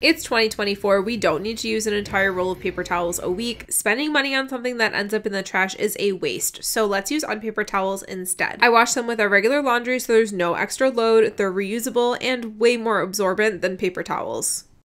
It's 2024. We don't need to use an entire roll of paper towels a week. Spending money on something that ends up in the trash is a waste. So let's use unpaper towels instead. I wash them with our regular laundry so there's no extra load, they're reusable, and way more absorbent than paper towels.